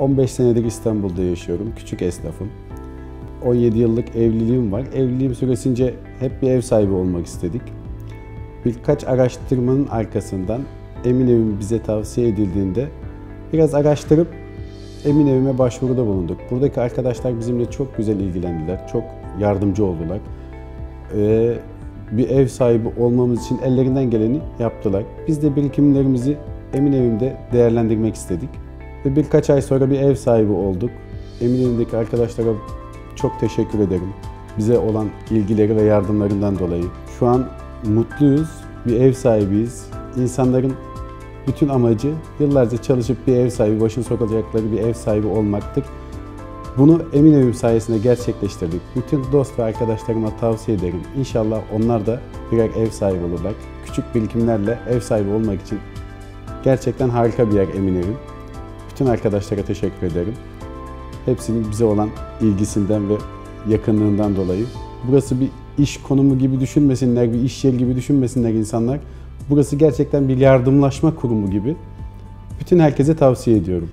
15 senedir İstanbul'da yaşıyorum. Küçük esnafım. 17 yıllık evliliğim var. Evliliğim süresince hep bir ev sahibi olmak istedik. Birkaç araştırmanın arkasından Emin Evim bize tavsiye edildiğinde biraz araştırıp Emin Evim'e başvuruda bulunduk. Buradaki arkadaşlar bizimle çok güzel ilgilendiler, çok yardımcı oldular. Ee, bir ev sahibi olmamız için ellerinden geleni yaptılar. Biz de birikimlerimizi Emin Evim'de değerlendirmek istedik. Ve birkaç ay sonra bir ev sahibi olduk. Emin Evim'deki arkadaşlara çok teşekkür ederim. Bize olan ilgileri ve yardımlarından dolayı. Şu an mutluyuz, bir ev sahibiyiz. İnsanların bütün amacı yıllarca çalışıp bir ev sahibi, başını sokacakları bir ev sahibi olmaktır. Bunu Emin Evim sayesinde gerçekleştirdik. Bütün dost ve arkadaşlarıma tavsiye ederim. İnşallah onlar da birer ev sahibi olurlar. Küçük birikimlerle ev sahibi olmak için gerçekten harika bir yer Emin Evim. Bütün arkadaşlara teşekkür ederim. Hepsinin bize olan ilgisinden ve yakınlığından dolayı. Burası bir iş konumu gibi düşünmesinler, bir iş yeri gibi düşünmesinler insanlar. Burası gerçekten bir yardımlaşma kurumu gibi. Bütün herkese tavsiye ediyorum.